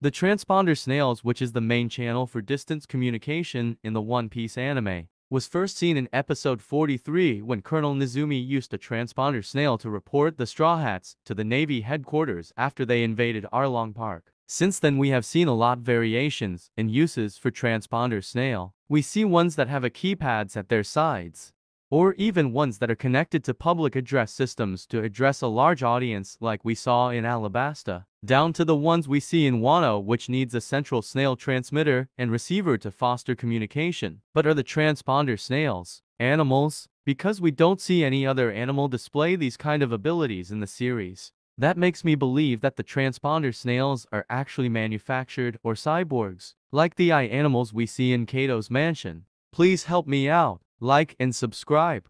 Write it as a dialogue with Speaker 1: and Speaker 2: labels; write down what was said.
Speaker 1: The transponder snails, which is the main channel for distance communication in the One Piece anime, was first seen in episode 43 when Colonel Nezumi used a transponder snail to report the Straw Hats to the Navy headquarters after they invaded Arlong Park. Since then we have seen a lot variations and uses for transponder snail. We see ones that have a keypads at their sides, or even ones that are connected to public address systems to address a large audience like we saw in Alabasta, down to the ones we see in Wano which needs a central snail transmitter and receiver to foster communication. But are the transponder snails animals? Because we don't see any other animal display these kind of abilities in the series. That makes me believe that the transponder snails are actually manufactured or cyborgs, like the eye animals we see in Kato's mansion. Please help me out like and subscribe.